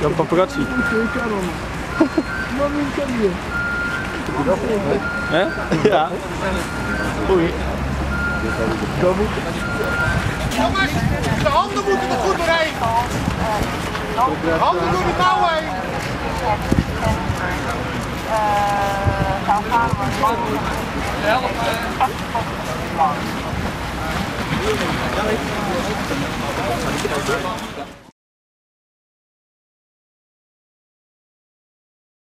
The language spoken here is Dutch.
Jan Paparazzi. Hè? Ja. Oei. Jongens, de handen moeten er goed doorheen. Handen door de mouw Help.